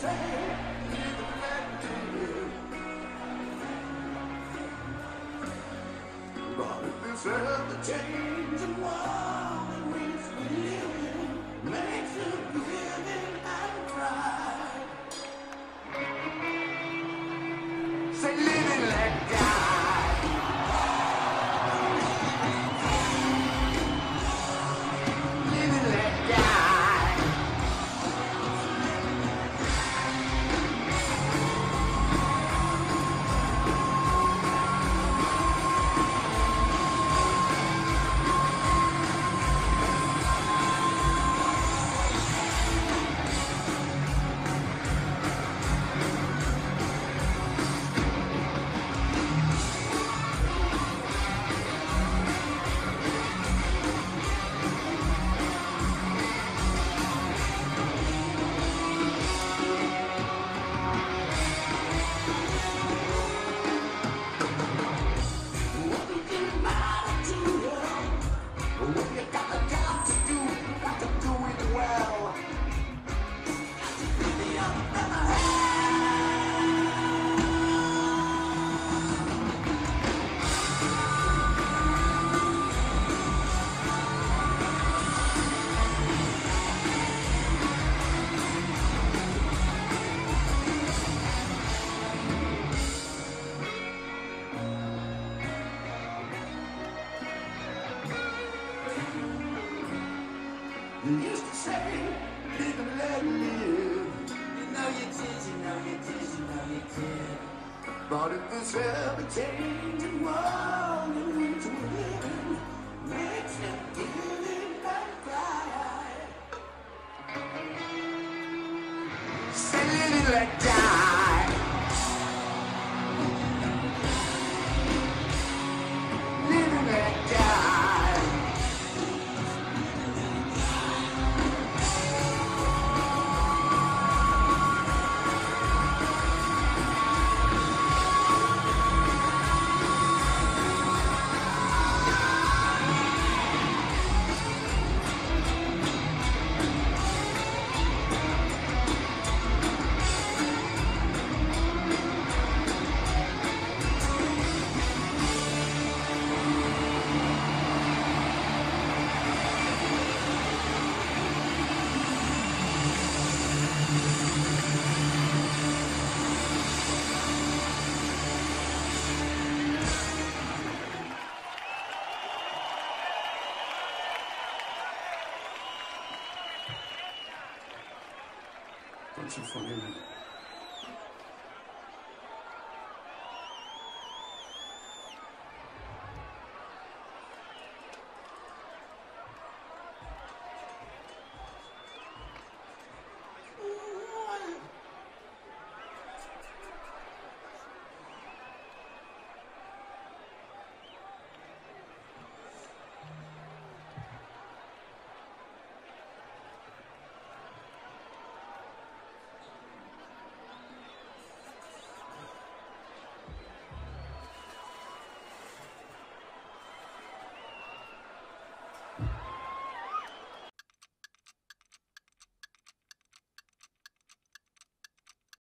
But ever changing world You used to say, live and let live. You know you did, you know you did, you know you did. But if this ever changing world in which we're living makes 去说明问